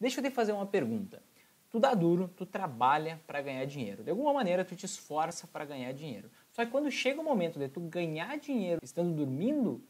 Deixa eu te fazer uma pergunta. Tu dá duro, tu trabalha para ganhar dinheiro. De alguma maneira, tu te esforça para ganhar dinheiro. Só que quando chega o momento de tu ganhar dinheiro estando dormindo,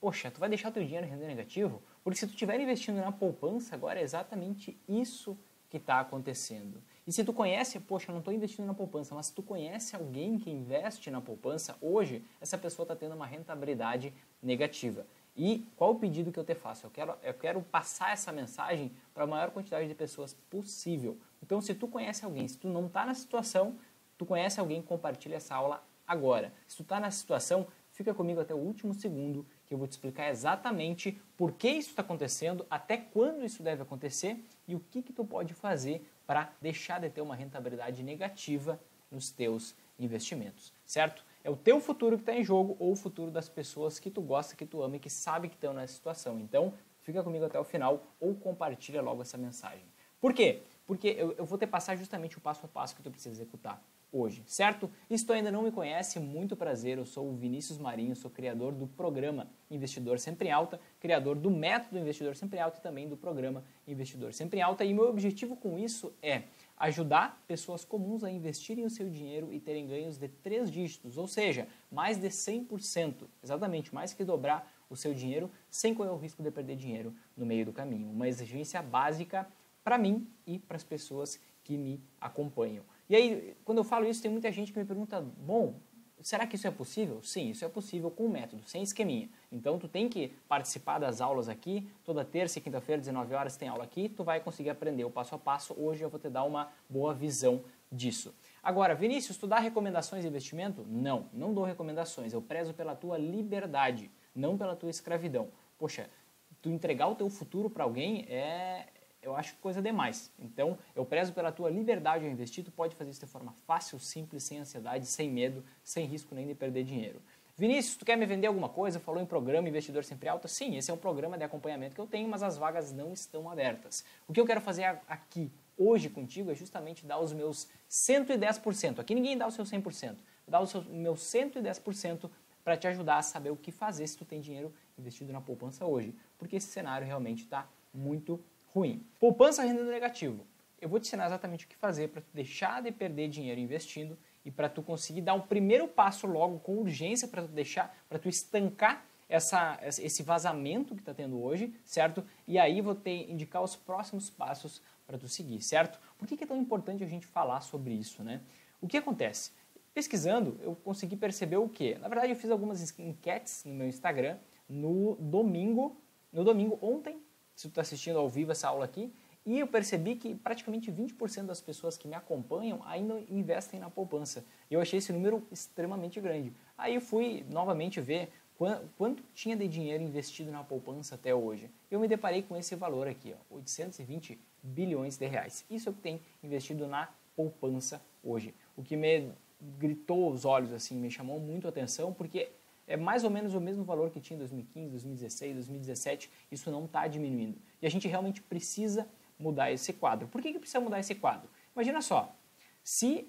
poxa, tu vai deixar teu dinheiro render negativo? Porque se tu estiver investindo na poupança, agora é exatamente isso que está acontecendo. E se tu conhece, poxa, eu não estou investindo na poupança, mas se tu conhece alguém que investe na poupança, hoje essa pessoa está tendo uma rentabilidade negativa. E qual o pedido que eu te faço? Eu quero, eu quero passar essa mensagem para a maior quantidade de pessoas possível. Então, se tu conhece alguém, se tu não está na situação, tu conhece alguém, compartilha essa aula agora. Se tu está na situação, fica comigo até o último segundo que eu vou te explicar exatamente por que isso está acontecendo, até quando isso deve acontecer e o que, que tu pode fazer para deixar de ter uma rentabilidade negativa nos teus investimentos, certo? É o teu futuro que está em jogo ou o futuro das pessoas que tu gosta, que tu ama e que sabe que estão nessa situação. Então, fica comigo até o final ou compartilha logo essa mensagem. Por quê? Porque eu, eu vou te passar justamente o passo a passo que tu precisa executar hoje, certo? E se tu ainda não me conhece, muito prazer, eu sou o Vinícius Marinho, sou criador do programa Investidor Sempre Alta, criador do método Investidor Sempre Alta e também do programa Investidor Sempre Alta. E meu objetivo com isso é ajudar pessoas comuns a investirem o seu dinheiro e terem ganhos de três dígitos, ou seja, mais de 100%, exatamente, mais que dobrar o seu dinheiro sem correr o risco de perder dinheiro no meio do caminho. Uma exigência básica para mim e para as pessoas que me acompanham. E aí, quando eu falo isso, tem muita gente que me pergunta: bom, será que isso é possível? Sim, isso é possível com o método, sem esqueminha. Então, tu tem que participar das aulas aqui, toda terça e quinta-feira, 19 horas, tem aula aqui, tu vai conseguir aprender o passo a passo. Hoje eu vou te dar uma boa visão disso. Agora, Vinícius, tu dá recomendações de investimento? Não, não dou recomendações. Eu prezo pela tua liberdade, não pela tua escravidão. Poxa, tu entregar o teu futuro para alguém é, eu acho coisa demais. Então, eu prezo pela tua liberdade ao investir, tu pode fazer isso de forma fácil, simples, sem ansiedade, sem medo, sem risco nem de perder dinheiro. Vinícius, tu quer me vender alguma coisa? Falou em programa Investidor Sempre Alta? Sim, esse é um programa de acompanhamento que eu tenho, mas as vagas não estão abertas. O que eu quero fazer aqui, hoje contigo, é justamente dar os meus 110%. Aqui ninguém dá o seu 100%. Dar o meu 110% para te ajudar a saber o que fazer se tu tem dinheiro investido na poupança hoje. Porque esse cenário realmente está muito ruim. Poupança rendendo negativo. Eu vou te ensinar exatamente o que fazer para deixar de perder dinheiro investindo e para tu conseguir dar o primeiro passo logo com urgência para tu deixar, para tu estancar essa, esse vazamento que está tendo hoje, certo? E aí vou te indicar os próximos passos para tu seguir, certo? Por que, que é tão importante a gente falar sobre isso, né? O que acontece? Pesquisando, eu consegui perceber o quê? Na verdade, eu fiz algumas enquetes no meu Instagram no domingo, no domingo ontem, se tu está assistindo ao vivo essa aula aqui, e eu percebi que praticamente 20% das pessoas que me acompanham ainda investem na poupança. Eu achei esse número extremamente grande. Aí eu fui novamente ver quanto tinha de dinheiro investido na poupança até hoje. Eu me deparei com esse valor aqui, ó, 820 bilhões de reais. Isso é o que tem investido na poupança hoje. O que me gritou os olhos, assim, me chamou muito a atenção, porque é mais ou menos o mesmo valor que tinha em 2015, 2016, 2017. Isso não está diminuindo. E a gente realmente precisa mudar esse quadro. Por que, que precisa mudar esse quadro? Imagina só, se,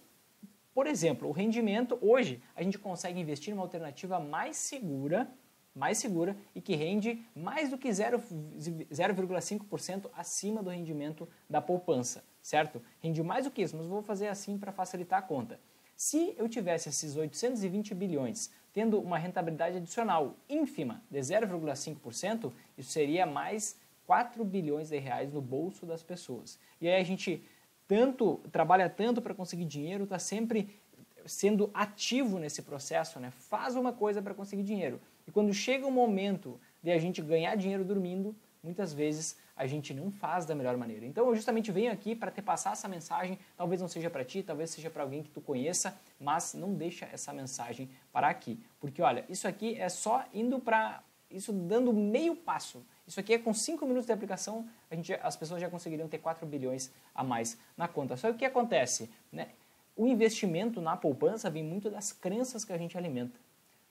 por exemplo, o rendimento, hoje a gente consegue investir numa alternativa mais segura, mais segura e que rende mais do que 0,5% acima do rendimento da poupança, certo? Rende mais do que isso, mas vou fazer assim para facilitar a conta. Se eu tivesse esses 820 bilhões tendo uma rentabilidade adicional ínfima de 0,5%, isso seria mais 4 bilhões de reais no bolso das pessoas. E aí a gente tanto trabalha tanto para conseguir dinheiro, está sempre sendo ativo nesse processo, né? Faz uma coisa para conseguir dinheiro. E quando chega o momento de a gente ganhar dinheiro dormindo, muitas vezes a gente não faz da melhor maneira. Então eu justamente venho aqui para te passar essa mensagem, talvez não seja para ti, talvez seja para alguém que tu conheça, mas não deixa essa mensagem para aqui, porque olha, isso aqui é só indo para isso dando meio passo. Isso aqui é com 5 minutos de aplicação, a gente, as pessoas já conseguiriam ter 4 bilhões a mais na conta. Só que o que acontece? Né? O investimento na poupança vem muito das crenças que a gente alimenta.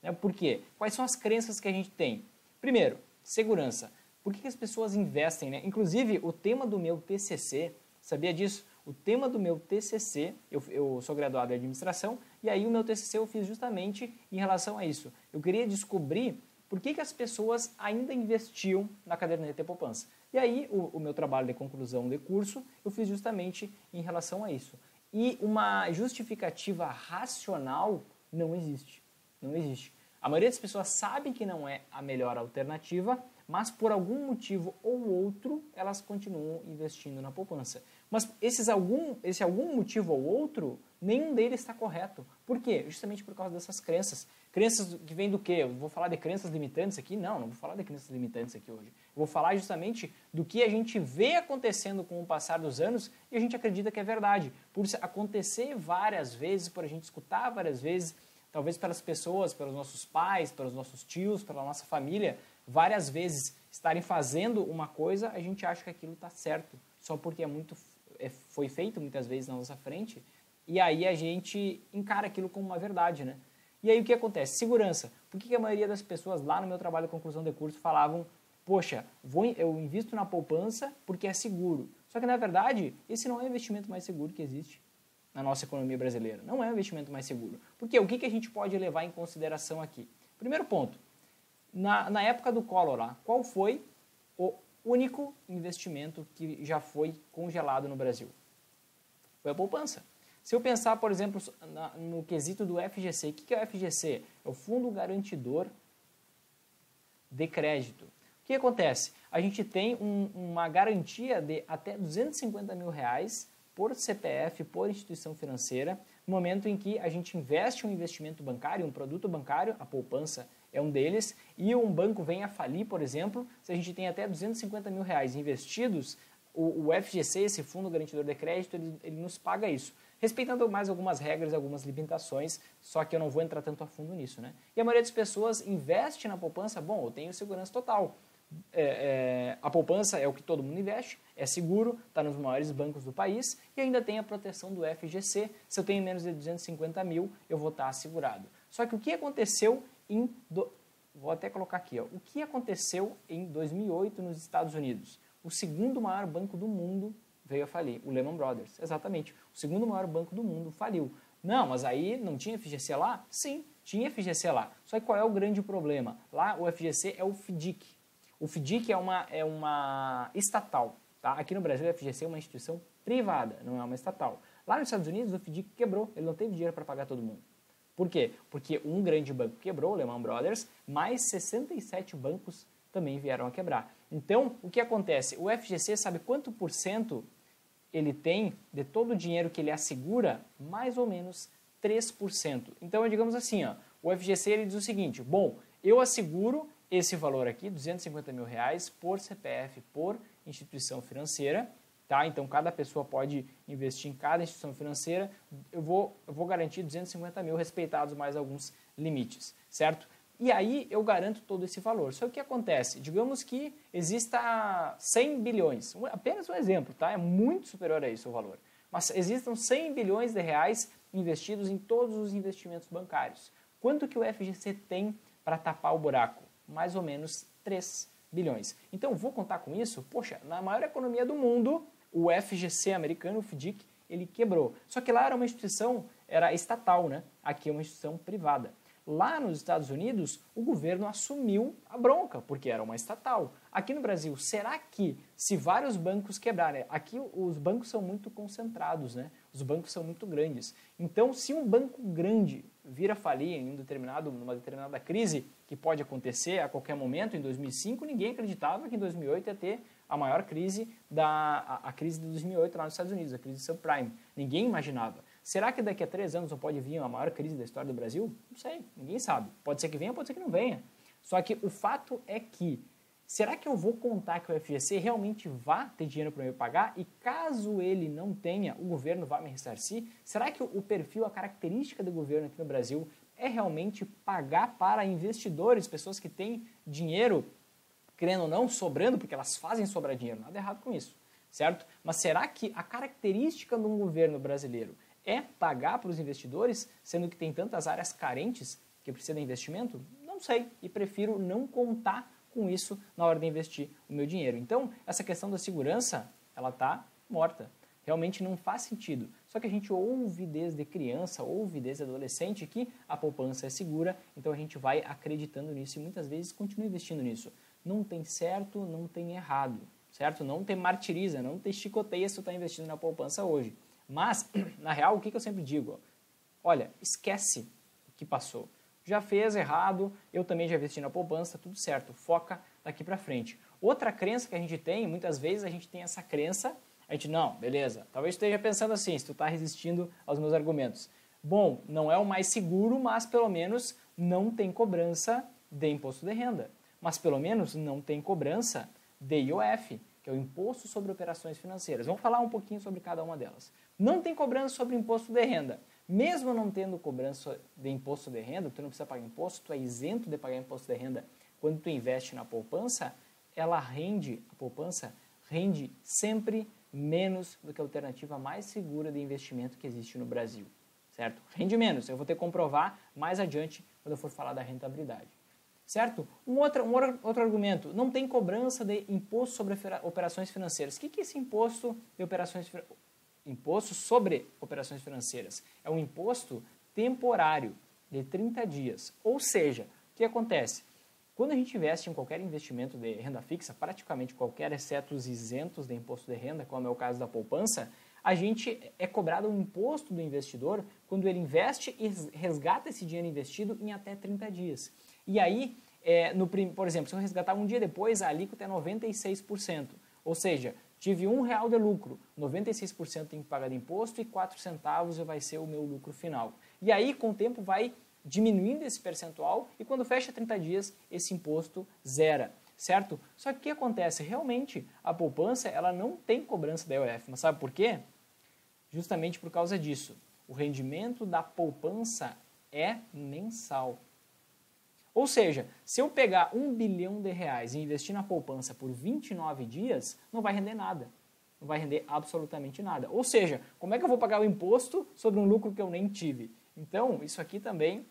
Né? Por quê? Quais são as crenças que a gente tem? Primeiro, segurança. Por que, que as pessoas investem? Né? Inclusive, o tema do meu TCC, sabia disso? O tema do meu TCC, eu, eu sou graduado em administração, e aí o meu TCC eu fiz justamente em relação a isso. Eu queria descobrir por que, que as pessoas ainda investiam na caderneta de poupança. E aí, o, o meu trabalho de conclusão de curso, eu fiz justamente em relação a isso. E uma justificativa racional não existe. Não existe. A maioria das pessoas sabe que não é a melhor alternativa, mas por algum motivo ou outro elas continuam investindo na poupança. Mas esses algum, esse algum motivo ou outro, nenhum deles está correto. Por quê? Justamente por causa dessas crenças. Crenças que vêm do quê? Eu vou falar de crenças limitantes aqui? Não, não vou falar de crenças limitantes aqui hoje. Eu vou falar justamente do que a gente vê acontecendo com o passar dos anos e a gente acredita que é verdade. Por acontecer várias vezes, por a gente escutar várias vezes, talvez pelas pessoas, pelos nossos pais, pelos nossos tios, pela nossa família, várias vezes estarem fazendo uma coisa, a gente acha que aquilo está certo, só porque é muito é, foi feito muitas vezes na nossa frente, e aí a gente encara aquilo como uma verdade, né? E aí o que acontece? Segurança. Por que, que a maioria das pessoas lá no meu trabalho de conclusão de curso falavam, poxa, vou, eu invisto na poupança porque é seguro. Só que na verdade, esse não é o investimento mais seguro que existe na nossa economia brasileira. Não é o investimento mais seguro. Porque o que, que a gente pode levar em consideração aqui? Primeiro ponto, na, na época do Collor qual foi o único investimento que já foi congelado no Brasil? Foi a poupança. Se eu pensar, por exemplo, na, no quesito do FGC, o que, que é o FGC? É o Fundo Garantidor de Crédito. O que acontece? A gente tem um, uma garantia de até 250 mil reais por CPF, por instituição financeira, no momento em que a gente investe um investimento bancário, um produto bancário, a poupança é um deles, e um banco vem a falir, por exemplo, se a gente tem até 250 mil reais investidos, o, o FGC, esse Fundo Garantidor de Crédito, ele, ele nos paga isso respeitando mais algumas regras, algumas limitações, só que eu não vou entrar tanto a fundo nisso, né? E a maioria das pessoas investe na poupança, bom, eu tenho segurança total. É, é, a poupança é o que todo mundo investe, é seguro, está nos maiores bancos do país e ainda tem a proteção do FGC. Se eu tenho menos de 250 mil, eu vou estar tá assegurado. Só que o que aconteceu em. Do... Vou até colocar aqui, ó. o que aconteceu em 2008 nos Estados Unidos? O segundo maior banco do mundo veio a falir, o Lehman Brothers. Exatamente. O segundo maior banco do mundo faliu. Não, mas aí não tinha FGC lá? Sim, tinha FGC lá. Só que qual é o grande problema? Lá o FGC é o FDIC. O FDIC é uma, é uma estatal. Tá? Aqui no Brasil o FGC é uma instituição privada, não é uma estatal. Lá nos Estados Unidos o FDIC quebrou, ele não teve dinheiro para pagar todo mundo. Por quê? Porque um grande banco quebrou, o Lehman Brothers, mais 67 bancos também vieram a quebrar. Então, o que acontece? O FGC sabe quanto por cento ele tem de todo o dinheiro que ele assegura? Mais ou menos 3%. Então, digamos assim, ó, o FGC ele diz o seguinte, bom, eu asseguro esse valor aqui, 250 mil reais, por CPF, por instituição financeira, tá? Então, cada pessoa pode investir em cada instituição financeira, eu vou, eu vou garantir 250 mil, respeitados mais alguns limites, certo? E aí eu garanto todo esse valor. Só que o que acontece? Digamos que exista 100 bilhões, apenas um exemplo, tá? É muito superior a isso o valor. Mas existam 100 bilhões de reais investidos em todos os investimentos bancários. Quanto que o FGC tem para tapar o buraco? Mais ou menos 3 bilhões. Então, vou contar com isso? Poxa, na maior economia do mundo, o FGC americano, o FDIC, ele quebrou. Só que lá era uma instituição, era estatal, né? Aqui é uma instituição privada. Lá nos Estados Unidos, o governo assumiu a bronca, porque era uma estatal. Aqui no Brasil, será que se vários bancos quebrarem, aqui os bancos são muito concentrados, né? Os bancos são muito grandes. Então, se um banco grande vir a falir em um determinado, numa determinada crise que pode acontecer a qualquer momento, em 2005 ninguém acreditava que em 2008 ia ter a maior crise da a, a crise de 2008 lá nos Estados Unidos, a crise subprime. Ninguém imaginava. Será que daqui a três anos não pode vir a maior crise da história do Brasil? Não sei, ninguém sabe. Pode ser que venha, pode ser que não venha. Só que o fato é que, será que eu vou contar que o FGC realmente vá ter dinheiro para me pagar? E caso ele não tenha, o governo vai me ressarcir? Será que o perfil, a característica do governo aqui no Brasil é realmente pagar para investidores, pessoas que têm dinheiro, querendo ou não, sobrando, porque elas fazem sobrar dinheiro? Nada errado com isso, certo? Mas será que a característica de um governo brasileiro é pagar para os investidores, sendo que tem tantas áreas carentes que precisam de investimento? Não sei e prefiro não contar com isso na hora de investir o meu dinheiro. Então, essa questão da segurança, ela está morta. Realmente não faz sentido. Só que a gente ouve desde criança, ouve desde adolescente que a poupança é segura, então a gente vai acreditando nisso e muitas vezes continua investindo nisso. Não tem certo, não tem errado certo? Não te martiriza, não te chicoteia se tu está investindo na poupança hoje. Mas, na real, o que, que eu sempre digo? Olha, esquece o que passou. Já fez errado, eu também já investi na poupança, tudo certo, foca daqui para frente. Outra crença que a gente tem, muitas vezes a gente tem essa crença, a gente, não, beleza, talvez esteja pensando assim, se tu está resistindo aos meus argumentos. Bom, não é o mais seguro, mas pelo menos não tem cobrança de imposto de renda. Mas pelo menos não tem cobrança de IOF, que é o Imposto sobre Operações Financeiras. Vamos falar um pouquinho sobre cada uma delas. Não tem cobrança sobre imposto de renda. Mesmo não tendo cobrança de imposto de renda, tu não precisa pagar imposto, tu é isento de pagar imposto de renda quando tu investe na poupança, ela rende, a poupança rende sempre menos do que a alternativa mais segura de investimento que existe no Brasil, certo? Rende menos, eu vou ter que comprovar mais adiante quando eu for falar da rentabilidade certo? Um outro, um outro argumento, não tem cobrança de imposto sobre operações financeiras. O que é esse imposto de operações imposto sobre operações financeiras? É um imposto temporário de 30 dias. Ou seja, o que acontece? Quando a gente investe em qualquer investimento de renda fixa, praticamente qualquer, exceto os isentos de imposto de renda, como é o caso da poupança, a gente é cobrado um imposto do investidor quando ele investe e resgata esse dinheiro investido em até 30 dias. E aí, é, no, por exemplo, se eu resgatar um dia depois, a alíquota é 96%. Ou seja, tive um real de lucro, 96% tem que pagar de imposto e 4 centavos vai ser o meu lucro final. E aí, com o tempo, vai diminuindo esse percentual e quando fecha 30 dias, esse imposto zera, certo? Só que o que acontece? Realmente, a poupança ela não tem cobrança da EOF, mas sabe por quê? Justamente por causa disso. O rendimento da poupança é mensal. Ou seja, se eu pegar um bilhão de reais e investir na poupança por 29 dias, não vai render nada. Não vai render absolutamente nada. Ou seja, como é que eu vou pagar o imposto sobre um lucro que eu nem tive? Então, isso aqui também,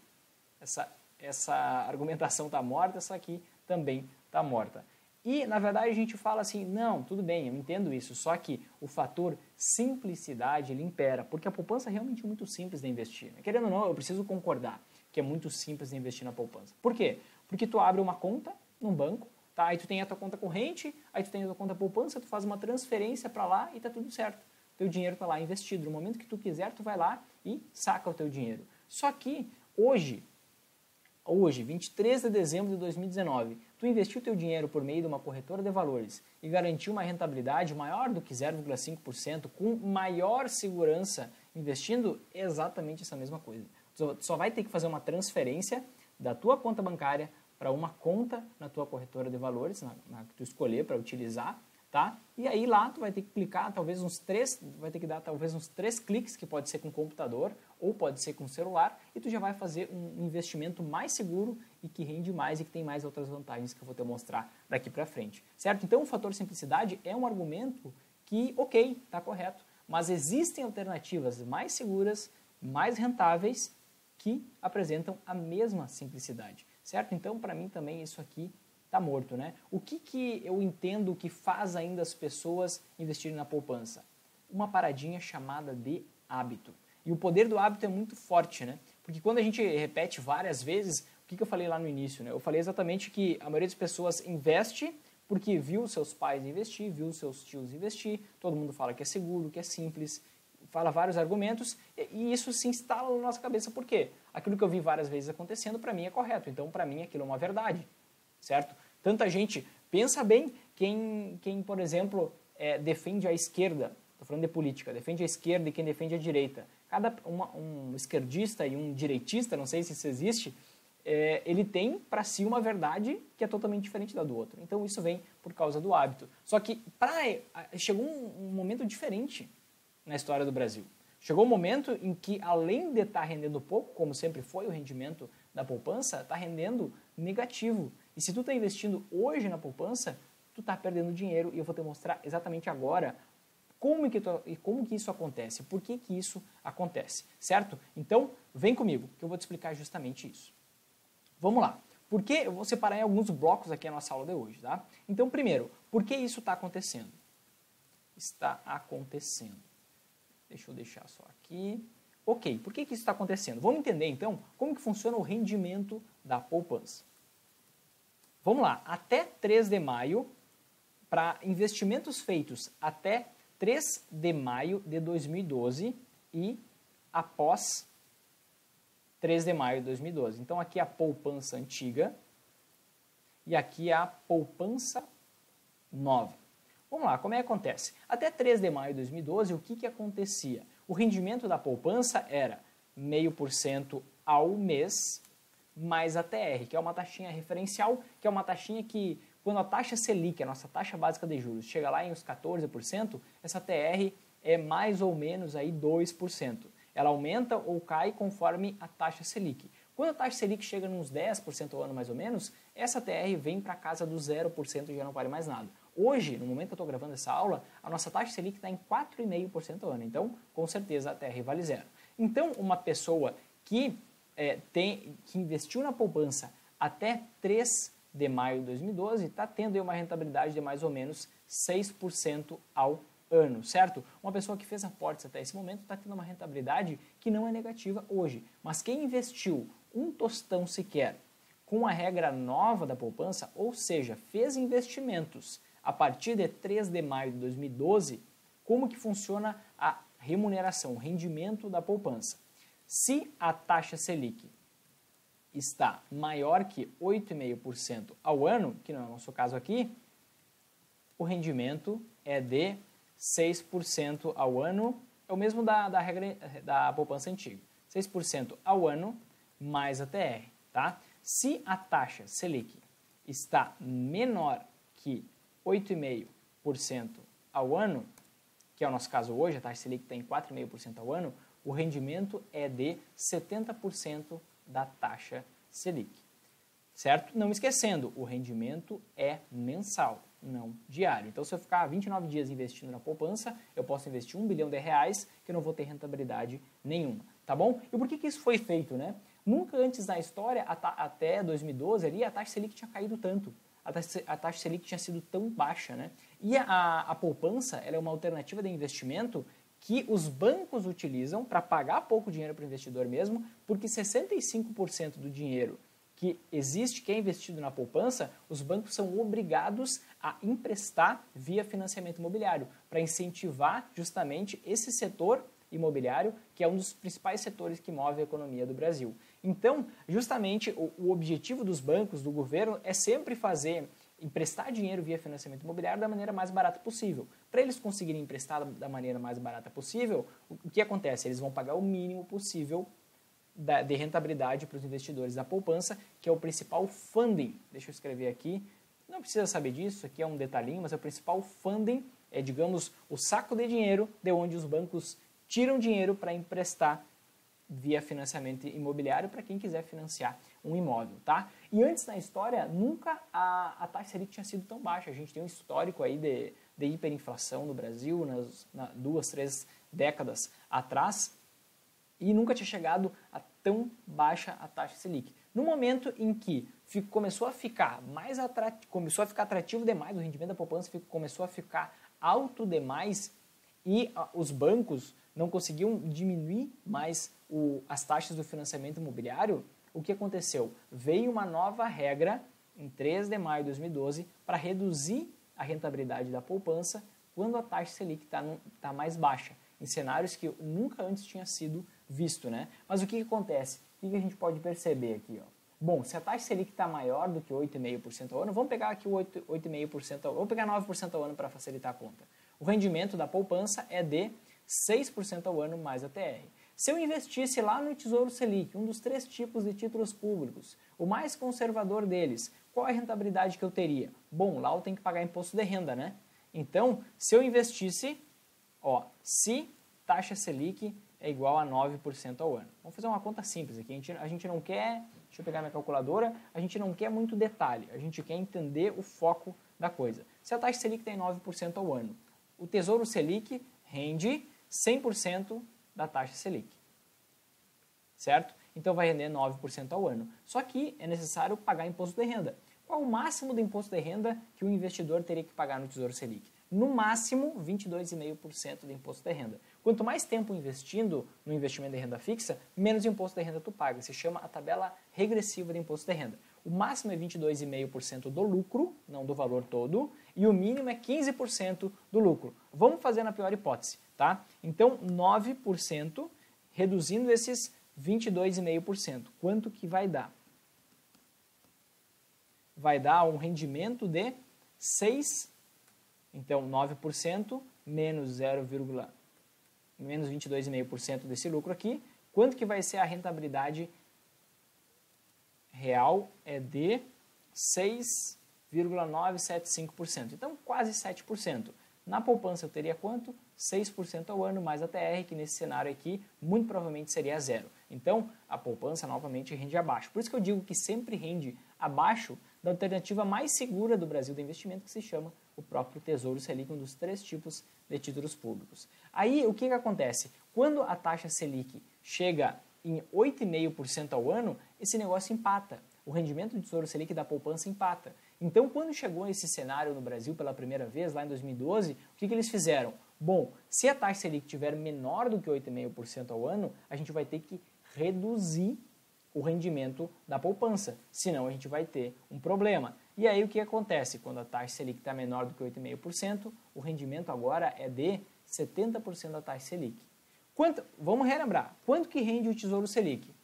essa, essa argumentação está morta, essa aqui também está morta. E, na verdade, a gente fala assim, não, tudo bem, eu entendo isso, só que o fator simplicidade, ele impera, porque a poupança é realmente muito simples de investir. Querendo ou não, eu preciso concordar que é muito simples de investir na poupança. Por quê? Porque tu abre uma conta num banco, tá? Aí tu tem a tua conta corrente, aí tu tem a tua conta poupança, tu faz uma transferência para lá e tá tudo certo. Teu dinheiro está lá investido. No momento que tu quiser, tu vai lá e saca o teu dinheiro. Só que hoje, hoje, 23 de dezembro de 2019, tu investiu teu dinheiro por meio de uma corretora de valores e garantiu uma rentabilidade maior do que 0,5% com maior segurança investindo exatamente essa mesma coisa só vai ter que fazer uma transferência da tua conta bancária para uma conta na tua corretora de valores, na, na que tu escolher para utilizar, tá? E aí lá tu vai ter que clicar talvez uns três, vai ter que dar talvez uns três cliques, que pode ser com computador ou pode ser com celular, e tu já vai fazer um investimento mais seguro e que rende mais e que tem mais outras vantagens que eu vou te mostrar daqui para frente, certo? Então o fator simplicidade é um argumento que, ok, está correto, mas existem alternativas mais seguras, mais rentáveis que apresentam a mesma simplicidade, certo? Então, para mim também isso aqui está morto, né? O que, que eu entendo que faz ainda as pessoas investirem na poupança? Uma paradinha chamada de hábito. E o poder do hábito é muito forte, né? Porque quando a gente repete várias vezes, o que, que eu falei lá no início, né? Eu falei exatamente que a maioria das pessoas investe porque viu seus pais investir, viu seus tios investir, todo mundo fala que é seguro, que é simples, fala vários argumentos e isso se instala na nossa cabeça. Por quê? Aquilo que eu vi várias vezes acontecendo, para mim é correto. Então, para mim, aquilo é uma verdade, certo? Tanta gente, pensa bem, quem, quem por exemplo, é, defende a esquerda, estou falando de política, defende a esquerda e quem defende a direita. Cada uma, um esquerdista e um direitista, não sei se isso existe, é, ele tem para si uma verdade que é totalmente diferente da do outro. Então, isso vem por causa do hábito. Só que pra, chegou um, um momento diferente na história do Brasil. Chegou o um momento em que, além de estar tá rendendo pouco, como sempre foi o rendimento da poupança, está rendendo negativo. E se tu está investindo hoje na poupança, tu está perdendo dinheiro e eu vou te mostrar exatamente agora como que, tu, como que isso acontece, por que, que isso acontece, certo? Então, vem comigo que eu vou te explicar justamente isso. Vamos lá. Por que eu vou separar em alguns blocos aqui a nossa aula de hoje, tá? Então, primeiro, por que isso está acontecendo? Está acontecendo. Deixa eu deixar só aqui. Ok, por que, que isso está acontecendo? Vamos entender então como que funciona o rendimento da poupança. Vamos lá, até 3 de maio, para investimentos feitos até 3 de maio de 2012 e após 3 de maio de 2012. Então aqui é a poupança antiga e aqui é a poupança nova. Vamos lá, como é que acontece? Até 3 de maio de 2012, o que, que acontecia? O rendimento da poupança era 0,5% ao mês mais a TR, que é uma taxinha referencial, que é uma taxinha que, quando a taxa Selic, a nossa taxa básica de juros, chega lá em uns 14%, essa TR é mais ou menos aí 2%. Ela aumenta ou cai conforme a taxa Selic. Quando a taxa Selic chega nos 10% ao ano mais ou menos, essa TR vem para casa do 0% e já não vale mais nada. Hoje, no momento que eu estou gravando essa aula, a nossa taxa Selic está em 4,5% ao ano. Então, com certeza, a TR vale zero. Então, uma pessoa que, é, tem, que investiu na poupança até 3 de maio de 2012 está tendo uma rentabilidade de mais ou menos 6% ao ano, certo? Uma pessoa que fez aportes até esse momento está tendo uma rentabilidade que não é negativa hoje. Mas quem investiu um tostão sequer com a regra nova da poupança, ou seja, fez investimentos a partir de 3 de maio de 2012, como que funciona a remuneração, o rendimento da poupança. Se a taxa Selic está maior que 8,5% ao ano, que não é o nosso caso aqui, o rendimento é de 6% ao ano, é o mesmo da, da regra da poupança antiga. 6% ao ano mais a TR, tá? Se a taxa Selic está menor que 8,5% ao ano, que é o nosso caso hoje, a taxa Selic está em 4,5% ao ano, o rendimento é de 70% da taxa Selic. Certo? Não esquecendo, o rendimento é mensal, não diário. Então, se eu ficar 29 dias investindo na poupança, eu posso investir um bilhão de reais que eu não vou ter rentabilidade nenhuma, tá bom? E por que, que isso foi feito, né? Nunca antes na história, até 2012, ali, a taxa Selic tinha caído tanto a taxa, Selic tinha sido tão baixa. Né? E a, a poupança é uma alternativa de investimento que os bancos utilizam para pagar pouco dinheiro para o investidor mesmo, porque 65% do dinheiro que existe, que é investido na poupança, os bancos são obrigados a emprestar via financiamento imobiliário, para incentivar justamente esse setor imobiliário, que é um dos principais setores que move a economia do Brasil. Então, justamente o, o objetivo dos bancos, do governo, é sempre fazer emprestar dinheiro via financiamento imobiliário da maneira mais barata possível. Para eles conseguirem emprestar da maneira mais barata possível, o que acontece? Eles vão pagar o mínimo possível de rentabilidade para os investidores da poupança, que é o principal funding. Deixa eu escrever aqui. Não precisa saber disso, aqui é um detalhinho, mas é o principal funding, é, digamos, o saco de dinheiro de onde os bancos tiram dinheiro para emprestar via financiamento imobiliário para quem quiser financiar um imóvel, tá? E antes na história, nunca a, a taxa Selic tinha sido tão baixa. A gente tem um histórico aí de, de hiperinflação no Brasil, nas na duas, três décadas atrás, e nunca tinha chegado a tão baixa a taxa Selic. No momento em que fico, começou a ficar mais atrativo, começou a ficar atrativo demais, o rendimento da poupança fico, começou a ficar alto demais e a, os bancos não conseguiam diminuir mais o, as taxas do financiamento imobiliário, o que aconteceu? Veio uma nova regra em 3 de maio de 2012 para reduzir a rentabilidade da poupança quando a taxa Selic está tá mais baixa, em cenários que nunca antes tinha sido visto. Né? Mas o que, que acontece? O que, a gente pode perceber aqui? Ó? Bom, se a taxa Selic está maior do que 8,5% ao ano, vamos pegar aqui o 8,5% ao ano, vamos pegar 9% ao ano para facilitar a conta. O rendimento da poupança é de 6% ao ano mais a TR. Se eu investisse lá no Tesouro Selic, um dos três tipos de títulos públicos, o mais conservador deles, qual a rentabilidade que eu teria? Bom, lá eu tenho que pagar imposto de renda, né? Então, se eu investisse, ó, se taxa Selic é igual a 9% ao ano. Vamos fazer uma conta simples aqui. A gente, a gente não quer, deixa eu pegar minha calculadora, a gente não quer muito detalhe, a gente quer entender o foco da coisa. Se a taxa Selic tem 9% ao ano, o Tesouro Selic rende 100% da taxa Selic. Certo? Então vai render 9% ao ano. Só que é necessário pagar imposto de renda. Qual o máximo do imposto de renda que o investidor teria que pagar no Tesouro Selic? No máximo, 22,5% de imposto de renda. Quanto mais tempo investindo no investimento de renda fixa, menos imposto de renda tu paga. Se chama a tabela regressiva de imposto de renda. O máximo é 22,5% do lucro, não do valor todo, e o mínimo é 15% do lucro. Vamos fazer na pior hipótese, tá? Então, 9% reduzindo esses 22,5%. Quanto que vai dar? Vai dar um rendimento de 6, então 9% menos 0, menos 22,5% desse lucro aqui. Quanto que vai ser a rentabilidade real? É de 6,975%. Então, quase 7%. Na poupança eu teria quanto? 6% ao ano mais a TR, que nesse cenário aqui muito provavelmente seria zero. Então, a poupança novamente rende abaixo. Por isso que eu digo que sempre rende abaixo da alternativa mais segura do Brasil de investimento, que se chama o próprio Tesouro Selic, um dos três tipos de títulos públicos. Aí, o que, que acontece? Quando a taxa Selic chega em 8,5% ao ano, esse negócio empata. O rendimento do Tesouro Selic da poupança empata. Então, quando chegou esse cenário no Brasil pela primeira vez, lá em 2012, o que, que eles fizeram? Bom, se a taxa Selic tiver menor do que 8,5% ao ano, a gente vai ter que reduzir o rendimento da poupança, senão a gente vai ter um problema. E aí o que acontece? Quando a taxa Selic está menor do que 8,5%, o rendimento agora é de 70% da taxa Selic. Quanto, vamos relembrar, quanto que rende o Tesouro Selic?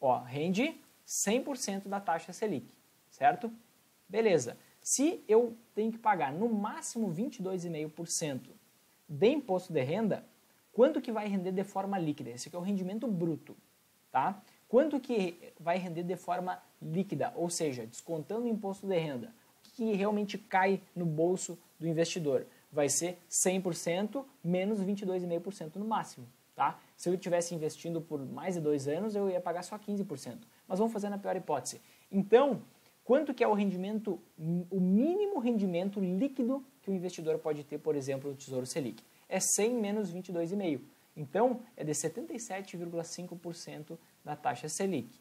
Ó, rende 100% da taxa Selic, certo? Beleza. Se eu tenho que pagar no máximo 22,5% de imposto de renda, quanto que vai render de forma líquida? Esse aqui é o rendimento bruto, tá? Quanto que vai render de forma líquida, ou seja, descontando o imposto de renda? O que realmente cai no bolso do investidor? Vai ser 100% menos 22,5% no máximo, tá? Se eu estivesse investindo por mais de dois anos, eu ia pagar só 15%. Mas vamos fazer na pior hipótese. Então, Quanto que é o rendimento, o mínimo rendimento líquido o investidor pode ter, por exemplo, no Tesouro Selic? É 100 menos 22,5. Então, é de 77,5% da taxa Selic.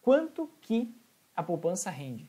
Quanto que a poupança rende?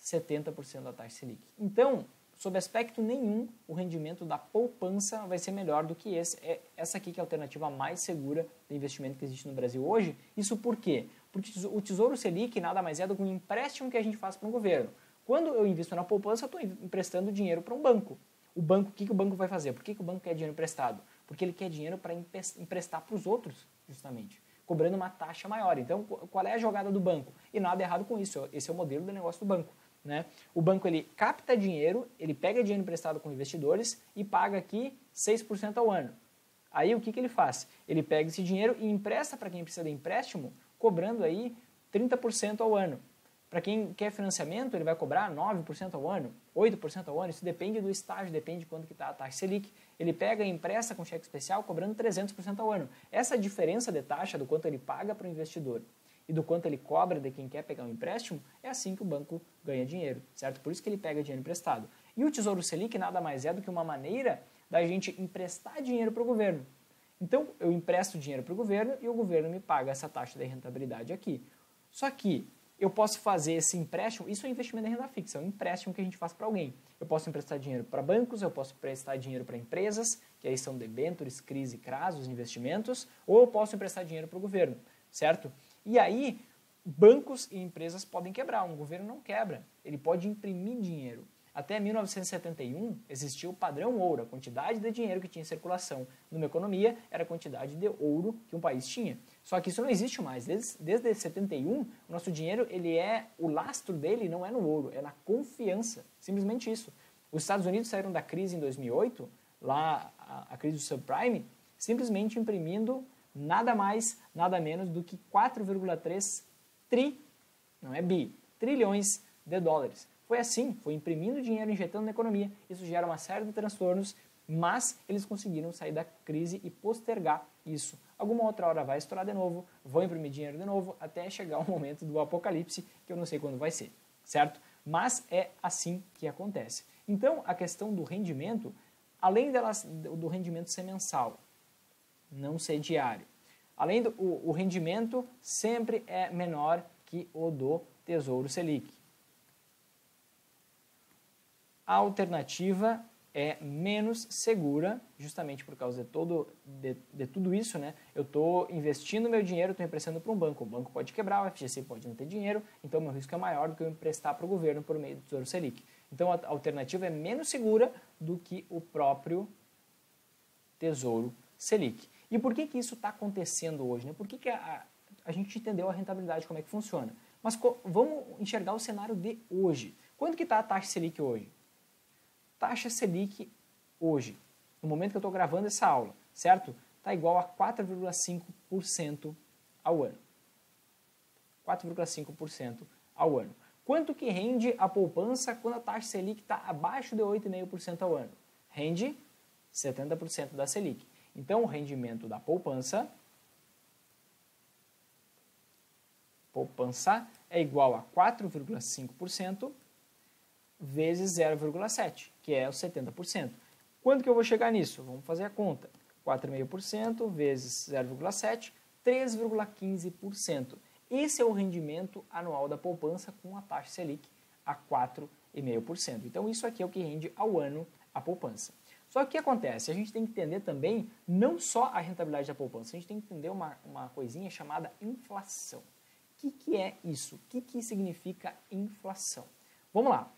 70% da taxa Selic. Então, sob aspecto nenhum, o rendimento da poupança vai ser melhor do que esse. É essa aqui que é a alternativa mais segura de investimento que existe no Brasil hoje. Isso por quê? Porque o Tesouro Selic nada mais é do que um empréstimo que a gente faz para um governo. Quando eu invisto na poupança, eu estou emprestando dinheiro para um banco. O banco, o que, que o banco vai fazer? Por que, que o banco quer dinheiro emprestado? Porque ele quer dinheiro para emprestar para os outros, justamente, cobrando uma taxa maior. Então, qual é a jogada do banco? E nada errado com isso. Esse é o modelo do negócio do banco. Né? O banco ele capta dinheiro, ele pega dinheiro emprestado com investidores e paga aqui 6% ao ano. Aí o que, que ele faz? Ele pega esse dinheiro e empresta para quem precisa de empréstimo cobrando aí 30% ao ano. Para quem quer financiamento, ele vai cobrar 9% ao ano, 8% ao ano, isso depende do estágio, depende de quanto que está a taxa Selic. Ele pega e empresta com cheque especial cobrando 300% ao ano. Essa diferença de taxa do quanto ele paga para o investidor e do quanto ele cobra de quem quer pegar um empréstimo, é assim que o banco ganha dinheiro, certo? Por isso que ele pega dinheiro emprestado. E o Tesouro Selic nada mais é do que uma maneira da gente emprestar dinheiro para o governo. Então, eu empresto dinheiro para o governo e o governo me paga essa taxa de rentabilidade aqui. Só que eu posso fazer esse empréstimo, isso é investimento em renda fixa, é um empréstimo que a gente faz para alguém. Eu posso emprestar dinheiro para bancos, eu posso emprestar dinheiro para empresas, que aí são debêntures, crise, CRAS, os investimentos, ou eu posso emprestar dinheiro para o governo, certo? E aí, bancos e empresas podem quebrar, um governo não quebra, ele pode imprimir dinheiro. Até 1971 existia o padrão ouro, a quantidade de dinheiro que tinha em circulação numa economia era a quantidade de ouro que um país tinha. Só que isso não existe mais. Desde, desde 71, o nosso dinheiro, ele é o lastro dele não é no ouro, é na confiança. Simplesmente isso. Os Estados Unidos saíram da crise em 2008, lá a, a crise do subprime, simplesmente imprimindo nada mais, nada menos do que 4,3 tri, não é bi, trilhões de dólares. Foi assim, foi imprimindo dinheiro, injetando na economia. Isso gera uma série de transtornos, mas eles conseguiram sair da crise e postergar isso. Alguma outra hora vai estourar de novo, vão imprimir dinheiro de novo, até chegar o momento do apocalipse, que eu não sei quando vai ser, certo? Mas é assim que acontece. Então, a questão do rendimento, além delas, do rendimento ser mensal, não ser diário, além do o, o rendimento sempre é menor que o do Tesouro Selic. A alternativa é menos segura, justamente por causa de, todo, de, de tudo isso, né? Eu estou investindo meu dinheiro, estou emprestando para um banco. O banco pode quebrar, o FGC pode não ter dinheiro, então meu risco é maior do que eu emprestar para o governo por meio do Tesouro Selic. Então a alternativa é menos segura do que o próprio Tesouro Selic. E por que, que isso está acontecendo hoje? Né? Por que, que a, a gente entendeu a rentabilidade, como é que funciona? Mas vamos enxergar o cenário de hoje. Quanto que está a taxa Selic hoje? Taxa Selic hoje, no momento que eu estou gravando essa aula, certo? Está igual a 4,5% ao ano. 4,5% ao ano. Quanto que rende a poupança quando a taxa Selic está abaixo de 8,5% ao ano? Rende 70% da Selic. Então, o rendimento da poupança, poupança é igual a 4,5% vezes 0,7, que é os 70%. Quando que eu vou chegar nisso? Vamos fazer a conta. 4,5% vezes 0,7, 3,15%. Esse é o rendimento anual da poupança com a taxa Selic a 4,5%. Então, isso aqui é o que rende ao ano a poupança. Só que o que acontece? A gente tem que entender também não só a rentabilidade da poupança, a gente tem que entender uma, uma coisinha chamada inflação. O que, que é isso? O que, que significa inflação? Vamos lá.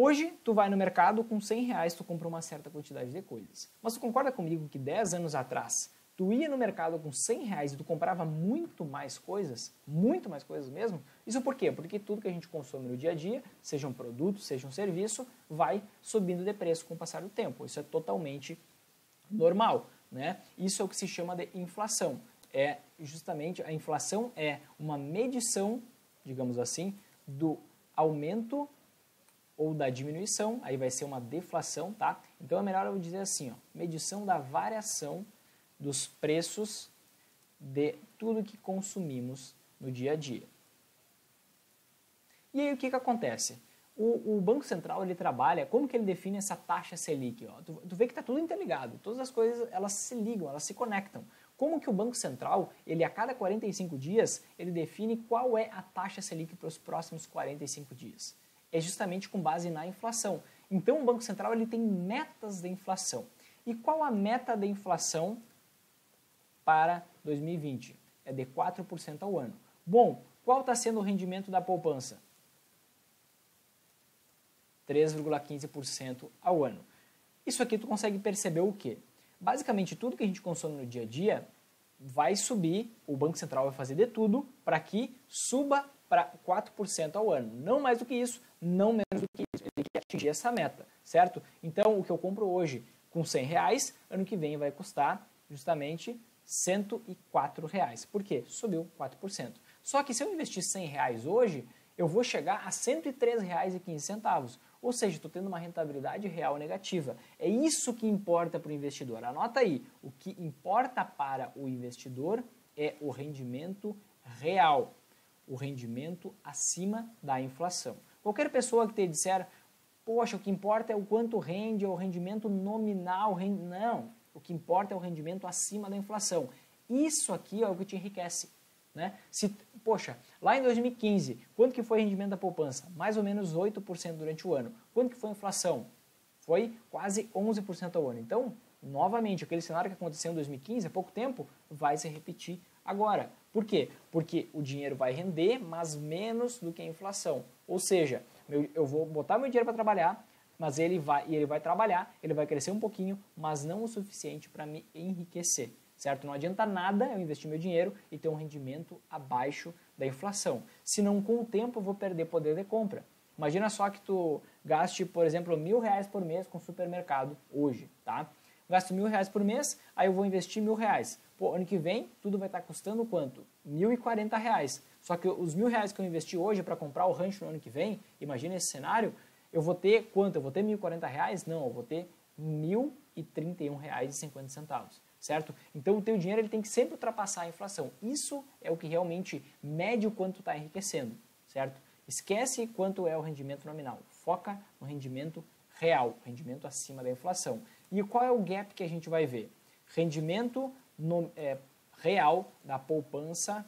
Hoje, tu vai no mercado, com 100 reais tu compra uma certa quantidade de coisas. Mas tu concorda comigo que 10 anos atrás, tu ia no mercado com 100 reais e tu comprava muito mais coisas, muito mais coisas mesmo? Isso por quê? Porque tudo que a gente consome no dia a dia, seja um produto, seja um serviço, vai subindo de preço com o passar do tempo. Isso é totalmente normal, né? Isso é o que se chama de inflação. É justamente a inflação é uma medição, digamos assim, do aumento ou da diminuição, aí vai ser uma deflação, tá? Então é melhor eu dizer assim, ó, medição da variação dos preços de tudo que consumimos no dia a dia. E aí o que, que acontece? O, o, Banco Central ele trabalha, como que ele define essa taxa Selic? Ó? Tu, tu vê que está tudo interligado, todas as coisas elas se ligam, elas se conectam. Como que o Banco Central, ele a cada 45 dias, ele define qual é a taxa Selic para os próximos 45 dias? É justamente com base na inflação. Então o Banco Central ele tem metas de inflação. E qual a meta de inflação para 2020? É de 4% ao ano. Bom, qual está sendo o rendimento da poupança? 3,15% ao ano. Isso aqui tu consegue perceber o quê? Basicamente tudo que a gente consome no dia a dia vai subir, o Banco Central vai fazer de tudo para que suba para 4% ao ano. Não mais do que isso, não menos do que isso. Ele que atingir essa meta, certo? Então, o que eu compro hoje com 100 reais, ano que vem vai custar justamente 104 reais. Por quê? Subiu 4%. Só que se eu investir 100 reais hoje, eu vou chegar a R$ 103,15. Ou seja, estou tendo uma rentabilidade real negativa. É isso que importa para o investidor. Anota aí, o que importa para o investidor é o rendimento real, o rendimento acima da inflação. Qualquer pessoa que te disser, poxa, o que importa é o quanto rende, é o rendimento nominal, rend... não, o que importa é o rendimento acima da inflação. Isso aqui é o que te enriquece. Né? Se, poxa, lá em 2015, quanto que foi o rendimento da poupança? Mais ou menos 8% durante o ano. Quanto que foi a inflação? Foi quase 11% ao ano. Então, novamente, aquele cenário que aconteceu em 2015, há pouco tempo, vai se repetir agora. Por quê? Porque o dinheiro vai render, mas menos do que a inflação. Ou seja, eu vou botar meu dinheiro para trabalhar, mas ele vai, e ele vai trabalhar, ele vai crescer um pouquinho, mas não o suficiente para me enriquecer, certo? Não adianta nada eu investir meu dinheiro e ter um rendimento abaixo da inflação. Senão, com o tempo, eu vou perder poder de compra. Imagina só que tu gaste, por exemplo, mil reais por mês com supermercado hoje, tá? Gasto mil reais por mês, aí eu vou investir mil reais. Pô, ano que vem, tudo vai estar custando quanto? Quarenta reais. Só que os mil reais que eu investi hoje para comprar o rancho no ano que vem, imagina esse cenário, eu vou ter quanto? Eu vou ter quarenta reais? Não, eu vou ter cinquenta centavos, certo? Então o teu dinheiro ele tem que sempre ultrapassar a inflação. Isso é o que realmente mede o quanto está enriquecendo, certo? Esquece quanto é o rendimento nominal. Foca no rendimento real, rendimento acima da inflação. E qual é o gap que a gente vai ver? Rendimento no, é, real da poupança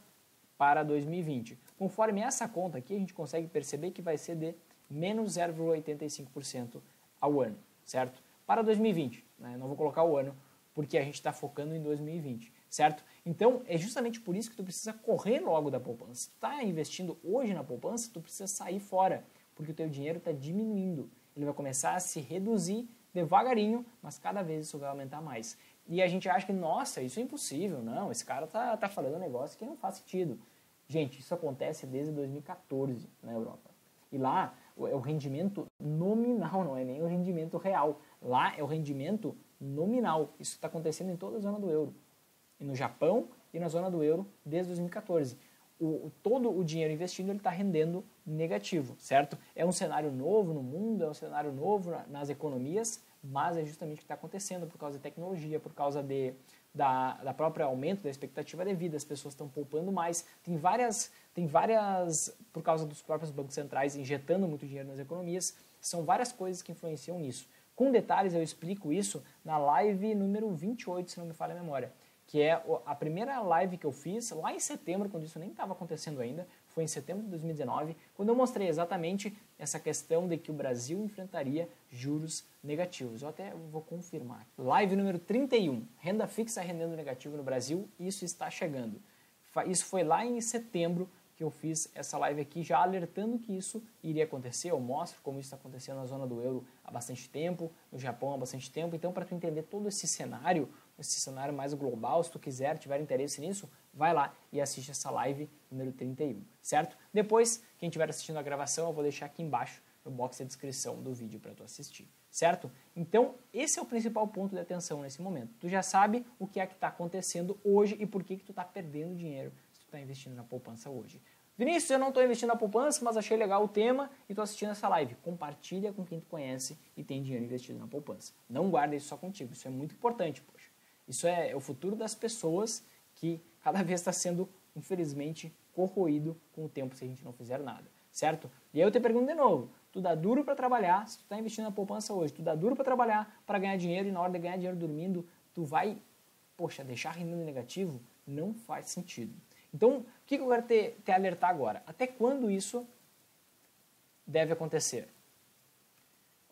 para 2020. Conforme essa conta aqui, a gente consegue perceber que vai ser de menos 0,85% ao ano, certo? para 2020. Né? Não vou colocar o ano, porque a gente está focando em 2020, certo? Então, é justamente por isso que tu precisa correr logo da poupança. Se tu está investindo hoje na poupança, tu precisa sair fora, porque o teu dinheiro está diminuindo. Ele vai começar a se reduzir devagarinho, mas cada vez isso vai aumentar mais. E a gente acha que, nossa, isso é impossível. Não, esse cara tá, tá falando um negócio que não faz sentido. Gente, isso acontece desde 2014 na Europa. E lá é o rendimento nominal, não é nem o rendimento real. Lá é o rendimento nominal. Isso está acontecendo em toda a zona do euro. E no Japão e na zona do euro desde 2014. O, todo o dinheiro investido está rendendo negativo, certo? É um cenário novo no mundo, é um cenário novo nas economias, mas é justamente o que está acontecendo por causa da tecnologia, por causa de, da, da própria aumento da expectativa de vida, as pessoas estão poupando mais. Tem várias, tem várias, por causa dos próprios bancos centrais injetando muito dinheiro nas economias, são várias coisas que influenciam nisso. Com detalhes eu explico isso na live número 28, se não me falha a memória, que é a primeira live que eu fiz lá em setembro, quando isso nem estava acontecendo ainda, foi em setembro de 2019, quando eu mostrei exatamente essa questão de que o Brasil enfrentaria juros negativos. Eu até vou confirmar. Live número 31, renda fixa rendendo negativo no Brasil, isso está chegando. Isso foi lá em setembro que eu fiz essa live aqui, já alertando que isso iria acontecer. Eu mostro como isso está acontecendo na zona do euro há bastante tempo, no Japão há bastante tempo. Então, para tu entender todo esse cenário, esse cenário mais global, se tu quiser, tiver interesse nisso, vai lá e assiste essa live número 31, certo? Depois, quem estiver assistindo a gravação, eu vou deixar aqui embaixo no box de descrição do vídeo para tu assistir, certo? Então, esse é o principal ponto de atenção nesse momento. Tu já sabe o que é que está acontecendo hoje e por que, que tu está perdendo dinheiro se tu está investindo na poupança hoje. Vinícius, eu não estou investindo na poupança, mas achei legal o tema e estou assistindo essa live. Compartilha com quem tu conhece e tem dinheiro investido na poupança. Não guarda isso só contigo, isso é muito importante, poxa. Isso é, é o futuro das pessoas que cada vez está sendo, infelizmente, corroído com o tempo se a gente não fizer nada, certo? E aí eu te pergunto de novo, tu dá duro para trabalhar, se tu está investindo na poupança hoje, tu dá duro para trabalhar para ganhar dinheiro e na hora de ganhar dinheiro dormindo, tu vai, poxa, deixar rendimento negativo? Não faz sentido. Então, o que eu quero te, te alertar agora? Até quando isso deve acontecer?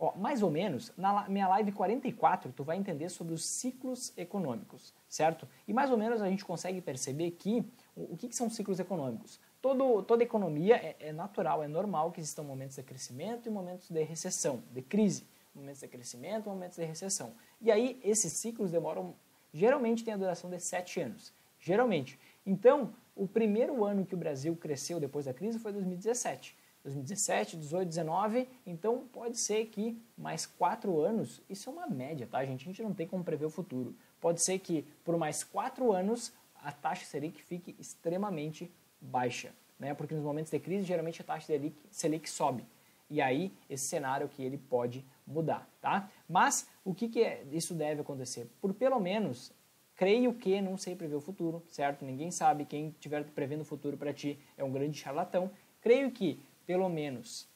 Ó, mais ou menos, na minha live 44, tu vai entender sobre os ciclos econômicos, certo? E mais ou menos a gente consegue perceber que o, o que, que, são ciclos econômicos? Todo, toda economia é, é, natural, é normal que existam momentos de crescimento e momentos de recessão, de crise. Momentos de crescimento, momentos de recessão. E aí, esses ciclos demoram, geralmente tem a duração de sete anos. Geralmente. Então, o primeiro ano que o Brasil cresceu depois da crise foi 2017. 2017, 18, 19, então pode ser que mais quatro anos, isso é uma média, tá, gente? A gente não tem como prever o futuro. Pode ser que por mais quatro anos a taxa Selic fique extremamente baixa, né? Porque nos momentos de crise, geralmente a taxa Selic, Selic sobe. E aí, esse cenário que ele pode mudar, tá? Mas, o que, que é, isso deve acontecer? Por pelo menos, creio que, não sei prever o futuro, certo? Ninguém sabe, quem estiver prevendo o futuro para ti é um grande charlatão. Creio que pelo menos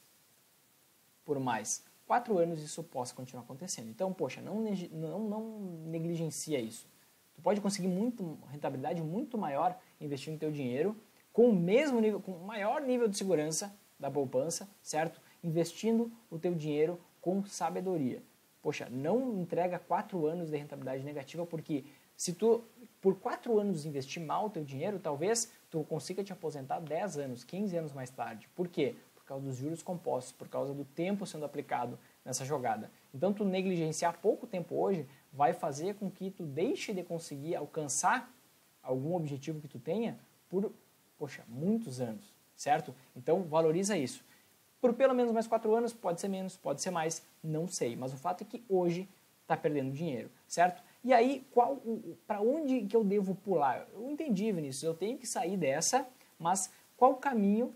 por mais quatro anos isso possa continuar acontecendo. Então, poxa, não, não, não negligencia isso. Tu pode conseguir muito rentabilidade muito maior investindo teu dinheiro com o mesmo nível, com o maior nível de segurança da poupança, certo? Investindo o teu dinheiro com sabedoria. Poxa, não entrega quatro anos de rentabilidade negativa porque se tu por quatro anos investir mal o teu dinheiro, talvez tu consiga te aposentar 10 anos, 15 anos mais tarde. Por quê? Por causa dos juros compostos, por causa do tempo sendo aplicado nessa jogada. Então, tu negligenciar pouco tempo hoje vai fazer com que tu deixe de conseguir alcançar algum objetivo que tu tenha por, poxa, muitos anos, certo? Então, valoriza isso. Por pelo menos mais quatro anos, pode ser menos, pode ser mais, não sei. Mas o fato é que hoje está perdendo dinheiro, certo? E aí, qual, para onde que eu devo pular? Eu entendi, Vinícius, eu tenho que sair dessa, mas qual caminho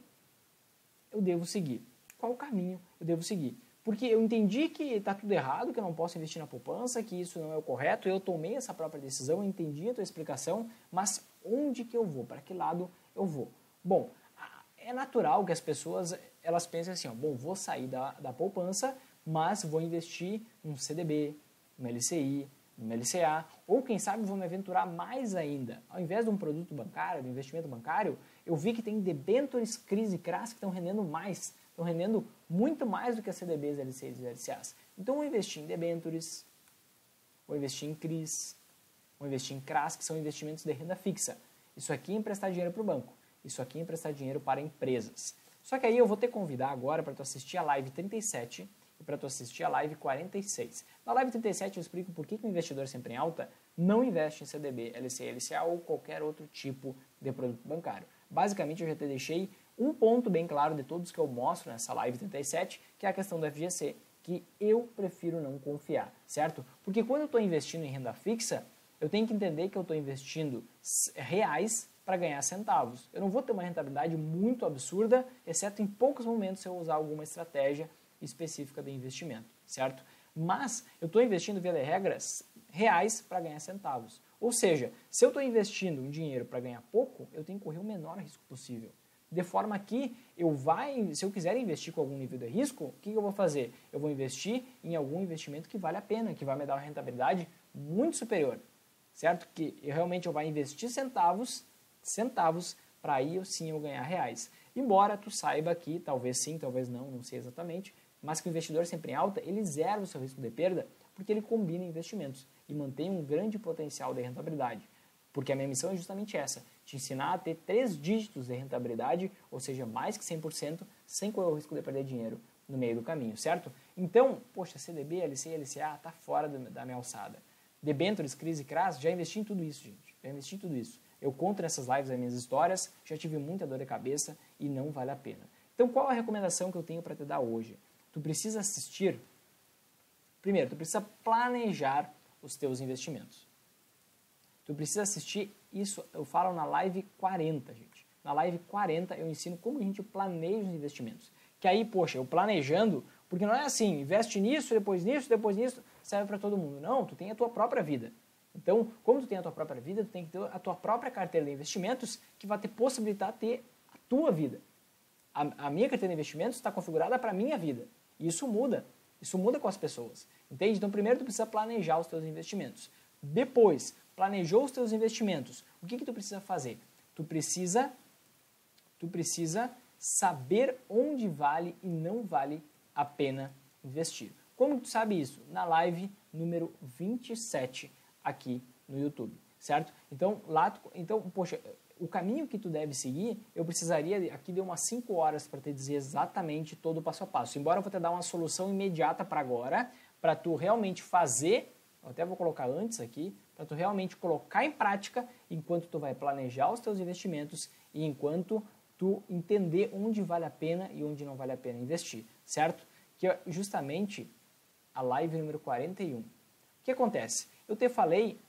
eu devo seguir? Qual caminho eu devo seguir? Porque eu entendi que está tudo errado, que eu não posso investir na poupança, que isso não é o correto, eu tomei essa própria decisão, eu entendi a tua explicação, mas onde que eu vou? Para que lado eu vou? Bom, é natural que as pessoas elas pensem assim, ó, bom, vou sair da, da poupança, mas vou investir num CDB, no LCI, no LCA, ou quem sabe vou me aventurar mais ainda. Ao invés de um produto bancário, de investimento bancário, eu vi que tem debêntures crise CRAS que estão rendendo mais, estão rendendo muito mais do que as CDBs, LCIs e LCAs. Então eu investi em debêntures, vou investir em CRIs, vou investir em CRAS, que são investimentos de renda fixa. Isso aqui é emprestar dinheiro para o banco. Isso aqui é emprestar dinheiro para empresas. Só que aí eu vou te convidar agora para tu assistir a live 37 para tu assistir a live 46. Na live 37 eu explico por que, que o investidor sempre em alta não investe em CDB, LCI, LCA ou qualquer outro tipo de produto bancário. Basicamente eu já te deixei um ponto bem claro de todos que eu mostro nessa live 37, que é a questão do FGC, que eu prefiro não confiar, certo? Porque quando eu estou investindo em renda fixa, eu tenho que entender que eu estou investindo reais para ganhar centavos. Eu não vou ter uma rentabilidade muito absurda, exceto em poucos momentos se eu usar alguma estratégia específica de investimento, certo? Mas eu estou investindo, via de regras, reais para ganhar centavos. Ou seja, se eu estou investindo um dinheiro para ganhar pouco, eu tenho que correr o menor risco possível. De forma que eu vai, se eu quiser investir com algum nível de risco, o que, eu vou fazer? Eu vou investir em algum investimento que vale a pena, que vai me dar uma rentabilidade muito superior, certo? Que eu realmente eu vai investir centavos, centavos para aí eu sim eu ganhar reais. Embora tu saiba que talvez sim, talvez não, não sei exatamente, mas que o investidor sempre em alta, ele zera o seu risco de perda porque ele combina investimentos e mantém um grande potencial de rentabilidade. Porque a minha missão é justamente essa, te ensinar a ter três dígitos de rentabilidade, ou seja, mais que 100%, sem correr o risco de perder dinheiro no meio do caminho, certo? Então, poxa, CDB, LCI, LCA, tá fora da minha alçada. Debentures, crise, CRAS, já investi em tudo isso, gente. Já investi em tudo isso. Eu conto nessas lives as minhas histórias, já tive muita dor de cabeça e não vale a pena. Então, qual a recomendação que eu tenho para te dar hoje? Tu precisa assistir. Primeiro, tu precisa planejar os teus investimentos. Tu precisa assistir isso, eu falo na live 40, gente. Na live 40 eu ensino como a gente planeja os investimentos. Que aí, poxa, eu planejando, porque não é assim, investe nisso, depois nisso, depois nisso, serve para todo mundo. Não, tu tem a tua própria vida. Então, como tu tem a tua própria vida, tu tem que ter a tua própria carteira de investimentos que vai te possibilitar ter a tua vida. A, a minha carteira de investimentos está configurada para a minha vida. E isso muda. Isso muda com as pessoas. Entende? Então, primeiro tu precisa planejar os teus investimentos. Depois, planejou os teus investimentos. O que, que tu precisa fazer? Tu precisa, tu precisa saber onde vale e não vale a pena investir. Como tu sabe isso? Na live número 27 aqui no YouTube, certo? Então, lá, então, poxa, o caminho que tu deve seguir, eu precisaria aqui de umas 5 horas para te dizer exatamente todo o passo a passo. Embora eu vou te dar uma solução imediata para agora, para tu realmente fazer, eu até vou colocar antes aqui, para tu realmente colocar em prática enquanto tu vai planejar os teus investimentos e enquanto tu entender onde vale a pena e onde não vale a pena investir, certo? Que é justamente a live número 41. O que acontece? Eu te falei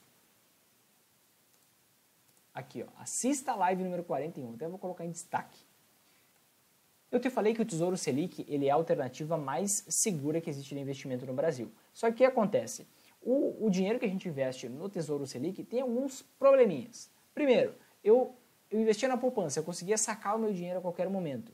aqui, ó, assista a live número 41, até vou colocar em destaque. Eu te falei que o Tesouro Selic ele é a alternativa mais segura que existe de investimento no Brasil. Só que o que acontece? O, o dinheiro que a gente investe no Tesouro Selic tem alguns probleminhas. Primeiro, eu, eu investia na poupança, eu conseguia sacar o meu dinheiro a qualquer momento.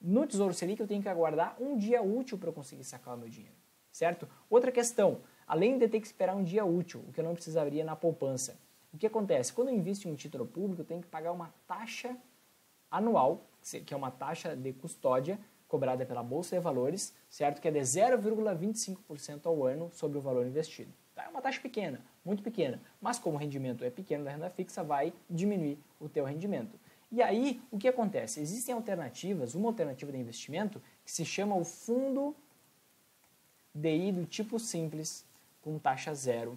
No Tesouro Selic eu tenho que aguardar um dia útil para conseguir sacar o meu dinheiro, certo? Outra questão, além de ter que esperar um dia útil, o que eu não precisaria na poupança, o que acontece? Quando eu invisto em um título público, eu tenho que pagar uma taxa anual, que é uma taxa de custódia cobrada pela Bolsa de Valores, certo? Que é de 0,25% ao ano sobre o valor investido. Tá? É uma taxa pequena, muito pequena, mas como o rendimento é pequeno da renda fixa, vai diminuir o teu rendimento. E aí, o que acontece? Existem alternativas, uma alternativa de investimento que se chama o Fundo DI do tipo simples com taxa zero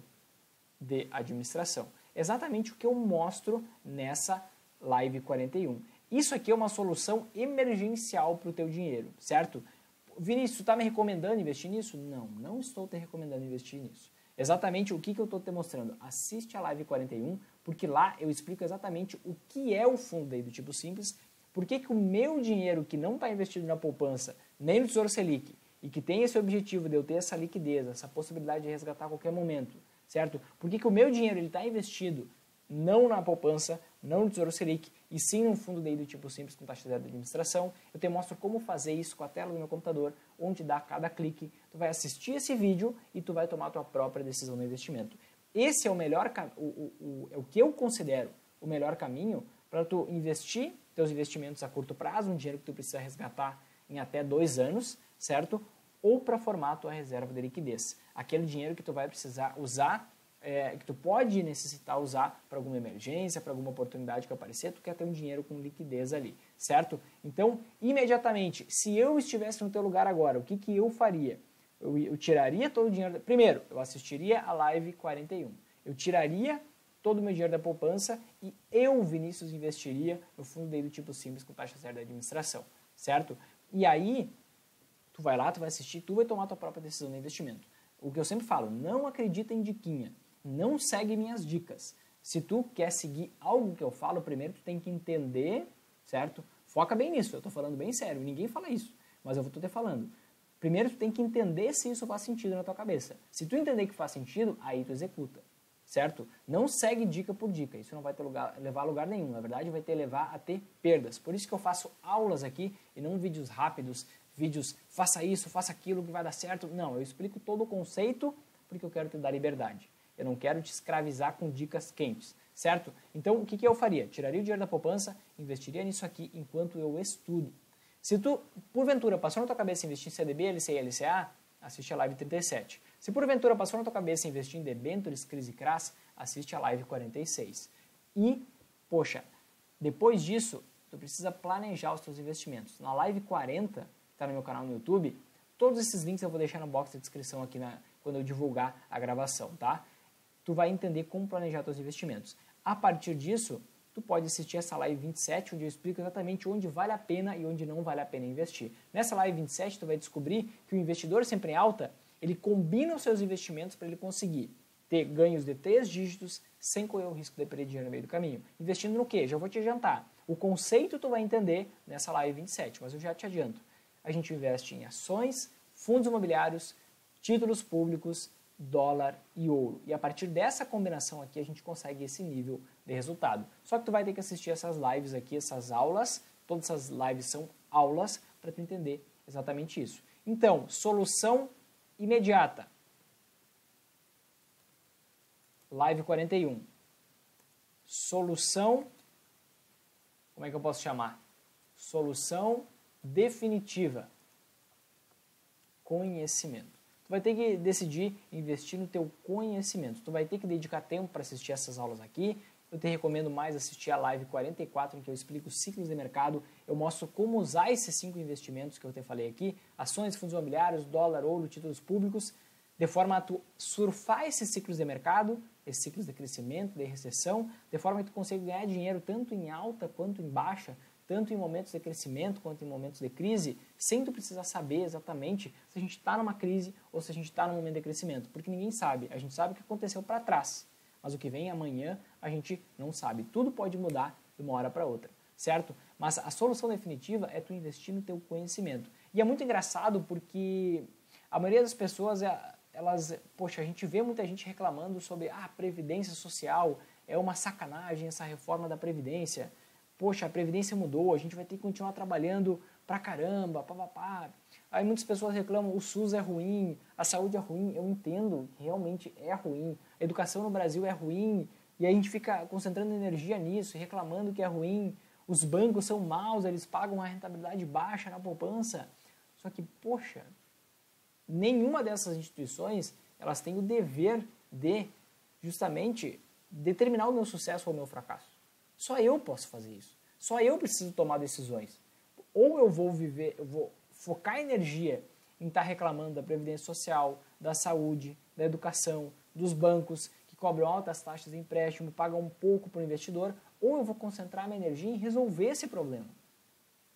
de administração exatamente o que eu mostro nessa live 41. Isso aqui é uma solução emergencial para o teu dinheiro, certo? Vinícius, tu está me recomendando investir nisso? Não, não estou te recomendando investir nisso. Exatamente o que, que eu estou te mostrando. Assiste a live 41, porque lá eu explico exatamente o que é o fundo aí do tipo simples, por que, que o meu dinheiro que não está investido na poupança, nem no Tesouro Selic, e que tem esse objetivo de eu ter essa liquidez, essa possibilidade de resgatar a qualquer momento, certo? Por que, que o meu dinheiro está investido não na poupança, não no Tesouro Selic, e sim num fundo daí do tipo simples com taxa zero de administração. Eu te mostro como fazer isso com a tela do meu computador, onde dá cada clique. Tu vai assistir esse vídeo e tu vai tomar a tua própria decisão no investimento. Esse é o melhor, o, o, o, é o que eu considero o melhor caminho para tu investir teus investimentos a curto prazo, um dinheiro que tu precisa resgatar em até dois anos, certo? Ou para formar a tua reserva de liquidez aquele dinheiro que tu vai precisar usar é, que tu pode necessitar usar para alguma emergência, para alguma oportunidade que aparecer, tu quer ter um dinheiro com liquidez ali, certo? Então, imediatamente, se eu estivesse no teu lugar agora, o que, que eu faria? Eu, eu tiraria todo o dinheiro. Primeiro, eu assistiria a live 41. Eu tiraria todo o meu dinheiro da poupança e eu, Vinícius, investiria no fundo dele do tipo simples com taxa zero da administração, certo? E aí, tu vai lá, tu vai assistir, tu vai tomar tua própria decisão de investimento. O que eu sempre falo, não acredita em diquinha, não segue minhas dicas. Se tu quer seguir algo que eu falo, primeiro tu tem que entender, certo? Foca bem nisso, eu estou falando bem sério, ninguém fala isso, mas eu vou te falando. Primeiro tu tem que entender se isso faz sentido na tua cabeça. Se tu entender que faz sentido, aí tu executa, certo? Não segue dica por dica, isso não vai ter lugar, levar a lugar nenhum. Na verdade, vai ter levar a ter perdas. Por isso que eu faço aulas aqui e não vídeos rápidos, vídeos faça isso, faça aquilo que vai dar certo. Não, eu explico todo o conceito porque eu quero te dar liberdade. Eu não quero te escravizar com dicas quentes, certo? Então, o que, que eu faria? Tiraria o dinheiro da poupança, investiria nisso aqui enquanto eu estudo. Se tu, porventura, passou na tua cabeça investir em CDB, LCI LCA, assiste a live 37. Se porventura passou na tua cabeça investir em debentures, crise crass, assiste a live 46. E, poxa, depois disso, tu precisa planejar os teus investimentos. Na live 40, que está no meu canal no YouTube, todos esses links eu vou deixar no box de descrição aqui na, quando eu divulgar a gravação, tá? Tu vai entender como planejar teus investimentos. A partir disso, tu pode assistir essa live 27, onde eu explico exatamente onde vale a pena e onde não vale a pena investir. Nessa live 27, tu vai descobrir que o investidor sempre em alta, ele combina os seus investimentos para ele conseguir ter ganhos de três dígitos sem correr o risco de perder dinheiro no meio do caminho. Investindo no quê? Já vou te adiantar. O conceito tu vai entender nessa live 27, mas eu já te adianto. A gente investe em ações, fundos imobiliários, títulos públicos, dólar e ouro. E a partir dessa combinação aqui a gente consegue esse nível de resultado. Só que tu vai ter que assistir essas lives aqui, essas aulas, todas essas lives são aulas para tu entender exatamente isso. Então, solução imediata. Live 41. Solução como é que eu posso chamar? Solução definitiva. Conhecimento tu vai ter que decidir investir no teu conhecimento. Tu vai ter que dedicar tempo para assistir essas aulas aqui. Eu te recomendo mais assistir a live 44, em que eu explico ciclos de mercado. Eu mostro como usar esses cinco investimentos que eu te falei aqui: ações, fundos imobiliários, dólar, ouro, títulos públicos, de forma a tu surfar esses ciclos de mercado, esses ciclos de crescimento, de recessão, de forma que tu consiga ganhar dinheiro tanto em alta quanto em baixa, tanto em momentos de crescimento quanto em momentos de crise, sem tu precisar saber exatamente se a gente está numa crise ou se a gente está num momento de crescimento, porque ninguém sabe. A gente sabe o que aconteceu para trás, mas o que vem amanhã a gente não sabe. Tudo pode mudar de uma hora para outra, certo? Mas a solução definitiva é tu investir no teu conhecimento. E é muito engraçado porque a maioria das pessoas, é, elas, poxa, a gente vê muita gente reclamando sobre a ah, previdência social, é uma sacanagem essa reforma da previdência poxa, a previdência mudou, a gente vai ter que continuar trabalhando pra caramba, papapá. Aí muitas pessoas reclamam, o SUS é ruim, a saúde é ruim. Eu entendo, realmente é ruim. A educação no Brasil é ruim, e a gente fica concentrando energia nisso, reclamando que é ruim. Os bancos são maus, eles pagam uma rentabilidade baixa na poupança. Só que, poxa, nenhuma dessas instituições, elas têm o dever de, justamente, determinar o meu sucesso ou o meu fracasso. Só eu posso fazer isso. Só eu preciso tomar decisões. Ou eu vou viver, eu vou focar energia em estar reclamando da previdência social, da saúde, da educação, dos bancos que cobram altas taxas de empréstimo, pagam um pouco para o investidor, ou eu vou concentrar minha energia em resolver esse problema.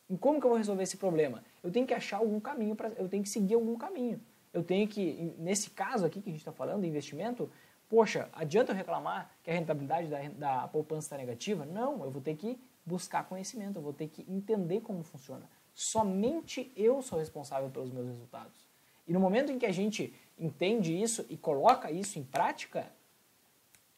E como que eu vou resolver esse problema? Eu tenho que achar algum caminho, pra, eu tenho que seguir algum caminho. Eu tenho que, nesse caso aqui que a gente está falando, investimento, Poxa, adianta eu reclamar que a rentabilidade da, da poupança está negativa? Não, eu vou ter que buscar conhecimento, eu vou ter que entender como funciona. Somente eu sou responsável pelos meus resultados. E no momento em que a gente entende isso e coloca isso em prática,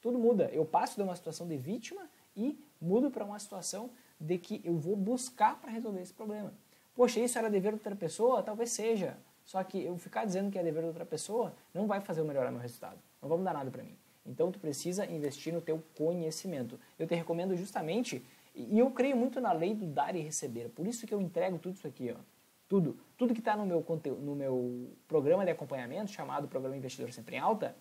tudo muda. Eu passo de uma situação de vítima e mudo para uma situação de que eu vou buscar para resolver esse problema. Poxa, isso era dever de outra pessoa? Talvez seja. Só que eu ficar dizendo que é dever de outra pessoa não vai fazer eu melhorar meu resultado. Não vai mudar nada para mim. Então tu precisa investir no teu conhecimento. Eu te recomendo justamente, e eu creio muito na lei do dar e receber. Por isso que eu entrego tudo isso aqui, ó. Tudo, tudo que está no meu conteúdo, no meu programa de acompanhamento chamado Programa Investidor Sempre em Alta,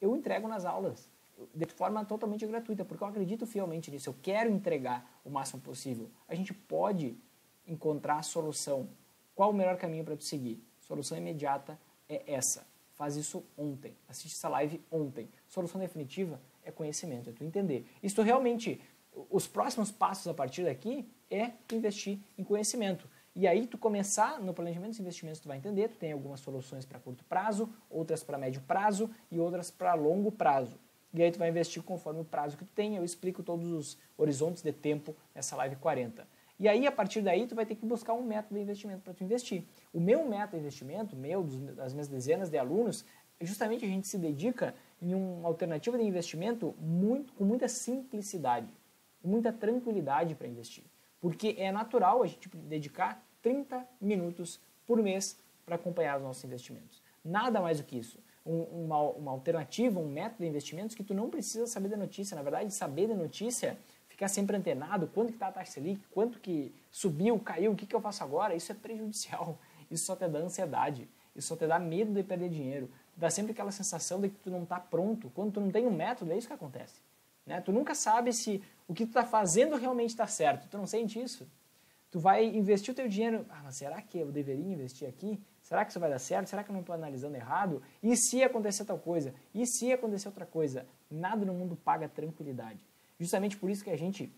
eu entrego nas aulas de forma totalmente gratuita, porque eu acredito fielmente nisso. Eu quero entregar o máximo possível. A gente pode encontrar a solução. Qual o melhor caminho para tu seguir? Solução imediata é essa. Faz isso ontem. Assiste essa live ontem. Solução definitiva é conhecimento, é tu entender. Isso realmente, os próximos passos a partir daqui é investir em conhecimento. E aí tu começar no planejamento dos investimentos, tu vai entender, tu tem algumas soluções para curto prazo, outras para médio prazo e outras para longo prazo. E aí tu vai investir conforme o prazo que tu tem. Eu explico todos os horizontes de tempo nessa live 40. E aí, a partir daí, tu vai ter que buscar um método de investimento para tu investir. O meu de investimento, meu, das minhas dezenas de alunos, justamente a gente se dedica em uma alternativa de investimento muito, com muita simplicidade, muita tranquilidade para investir. Porque é natural a gente dedicar 30 minutos por mês para acompanhar os nossos investimentos. Nada mais do que isso. Um, uma, uma alternativa, um método de investimentos que tu não precisa saber da notícia. Na verdade, saber da notícia ficar sempre antenado, quanto que está a taxa Selic, quanto que subiu, caiu, o que, que eu faço agora, isso é prejudicial. Isso só te dá ansiedade, isso só te dá medo de perder dinheiro. Dá sempre aquela sensação de que tu não está pronto. Quando tu não tem um método, é isso que acontece. Né? Tu nunca sabe se o que tu está fazendo realmente está certo. Tu não sente isso. Tu vai investir o teu dinheiro. Ah, mas será que eu deveria investir aqui? Será que isso vai dar certo? Será que eu não estou analisando errado? E se acontecer tal coisa? E se acontecer outra coisa? Nada no mundo paga tranquilidade. Justamente por isso que a gente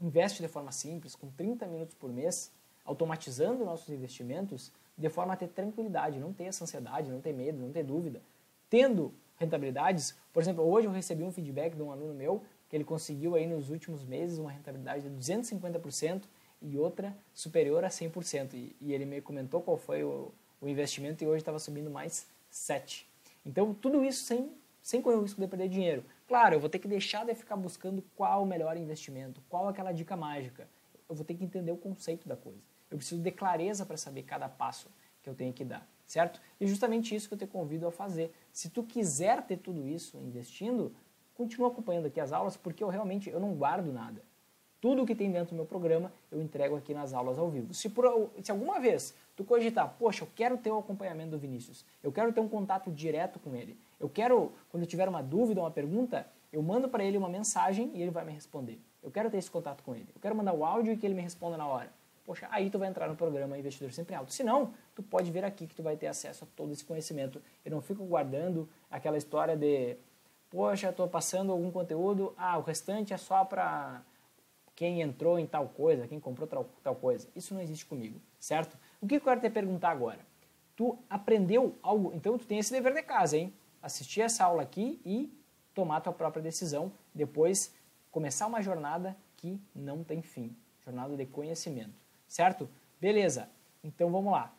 investe de forma simples, com 30 minutos por mês, automatizando nossos investimentos, de forma a ter tranquilidade, não ter essa ansiedade, não ter medo, não ter dúvida. Tendo rentabilidades, por exemplo, hoje eu recebi um feedback de um aluno meu que ele conseguiu aí nos últimos meses uma rentabilidade de 250% e outra superior a 100%. E, e ele me comentou qual foi o, o investimento e hoje estava subindo mais 7%. Então, tudo isso sem, sem correr o risco de perder dinheiro. Claro, eu vou ter que deixar de ficar buscando qual o melhor investimento, qual aquela dica mágica. Eu vou ter que entender o conceito da coisa. Eu preciso de clareza para saber cada passo que eu tenho que dar, certo? E justamente isso que eu te convido a fazer. Se tu quiser ter tudo isso investindo, continua acompanhando aqui as aulas, porque eu realmente eu não guardo nada. Tudo que tem dentro do meu programa eu entrego aqui nas aulas ao vivo. Se, por, se alguma vez tu cogitar, poxa, eu quero ter o acompanhamento do Vinícius, eu quero ter um contato direto com ele, eu quero, quando eu tiver uma dúvida, uma pergunta, eu mando para ele uma mensagem e ele vai me responder. Eu quero ter esse contato com ele. Eu quero mandar o áudio e que ele me responda na hora. Poxa, aí tu vai entrar no programa Investidor Sempre Alto. Se não, tu pode vir aqui que tu vai ter acesso a todo esse conhecimento. Eu não fico guardando aquela história de, poxa, estou passando algum conteúdo, ah, o restante é só para quem entrou em tal coisa, quem comprou tal, tal coisa. Isso não existe comigo, certo? O que eu quero te perguntar agora? Tu aprendeu algo, então tu tem esse dever de casa, hein? assistir essa aula aqui e tomar tua própria decisão, depois começar uma jornada que não tem fim, jornada de conhecimento, certo? Beleza, então vamos lá.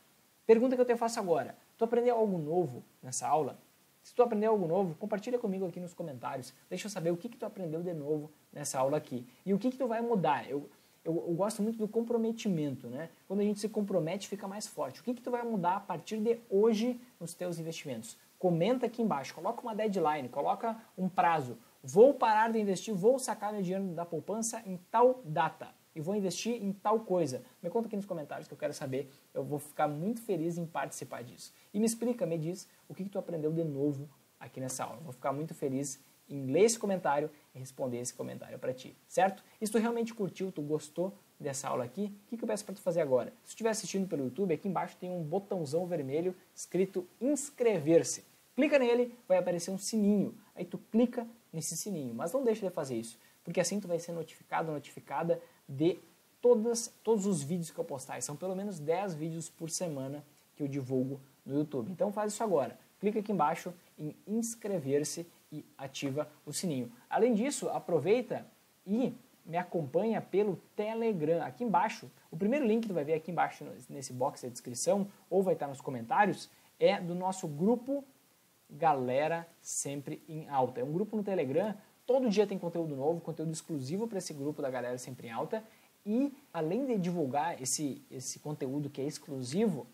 Pergunta que eu te faço agora, tu aprendeu algo novo nessa aula? Se tu aprendeu algo novo, compartilha comigo aqui nos comentários, deixa eu saber o que, que tu aprendeu de novo nessa aula aqui e o que, que tu vai mudar. Eu, eu, eu, gosto muito do comprometimento, né? Quando a gente se compromete, fica mais forte. O que, que tu vai mudar a partir de hoje nos teus investimentos? comenta aqui embaixo, coloca uma deadline, coloca um prazo. Vou parar de investir, vou sacar meu dinheiro da poupança em tal data e vou investir em tal coisa. Me conta aqui nos comentários que eu quero saber. Eu vou ficar muito feliz em participar disso. E me explica, me diz o que, que tu aprendeu de novo aqui nessa aula. vou ficar muito feliz em ler esse comentário e responder esse comentário para ti, certo? E se tu realmente curtiu, tu gostou dessa aula aqui, o que, que eu peço para tu fazer agora? Se tu estiver assistindo pelo YouTube, aqui embaixo tem um botãozão vermelho escrito inscrever-se. Clica nele, vai aparecer um sininho. Aí tu clica nesse sininho, mas não deixa de fazer isso, porque assim tu vai ser notificado, notificada de todas, todos os vídeos que eu postar. São pelo menos 10 vídeos por semana que eu divulgo no YouTube. Então faz isso agora. Clica aqui embaixo em inscrever-se e ativa o sininho. Além disso, aproveita e me acompanha pelo Telegram. Aqui embaixo, o primeiro link que tu vai ver aqui embaixo nesse box da descrição ou vai estar nos comentários é do nosso grupo Galera Sempre em Alta. É um grupo no Telegram, todo dia tem conteúdo novo, conteúdo exclusivo para esse grupo da Galera Sempre em Alta. E além de divulgar esse, esse conteúdo que é exclusivo,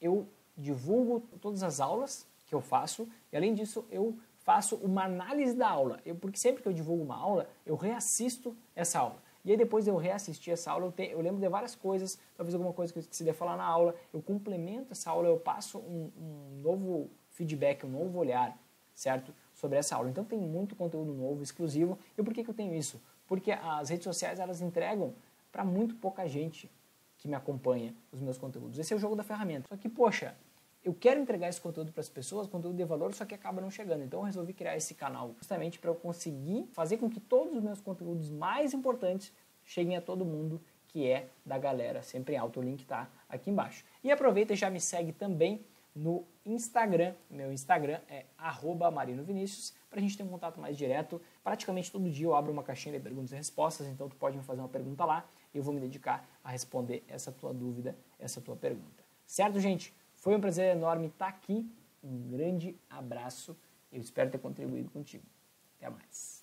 eu divulgo todas as aulas que eu faço e além disso eu faço uma análise da aula. Eu, porque sempre que eu divulgo uma aula, eu reassisto essa aula. E aí depois eu reassistir essa aula, eu, te, eu lembro de várias coisas, talvez alguma coisa que eu esqueci de falar na aula, eu complemento essa aula, eu passo um, um novo feedback, um novo olhar, certo? Sobre essa aula. Então tem muito conteúdo novo, exclusivo. E por que, que eu tenho isso? Porque as redes sociais elas entregam para muito pouca gente que me acompanha os meus conteúdos. Esse é o jogo da ferramenta. Só que, poxa, eu quero entregar esse conteúdo para as pessoas, conteúdo de valor, só que acaba não chegando. Então eu resolvi criar esse canal justamente para eu conseguir fazer com que todos os meus conteúdos mais importantes cheguem a todo mundo que é da galera, sempre em alto, o link está aqui embaixo. E aproveita e já me segue também no Instagram, meu Instagram é marinovinicius, para a gente ter um contato mais direto. Praticamente todo dia eu abro uma caixinha de perguntas e respostas, então tu pode me fazer uma pergunta lá e eu vou me dedicar a responder essa tua dúvida, essa tua pergunta. Certo, gente? Foi um prazer enorme estar aqui. Um grande abraço. Eu espero ter contribuído contigo. Até mais.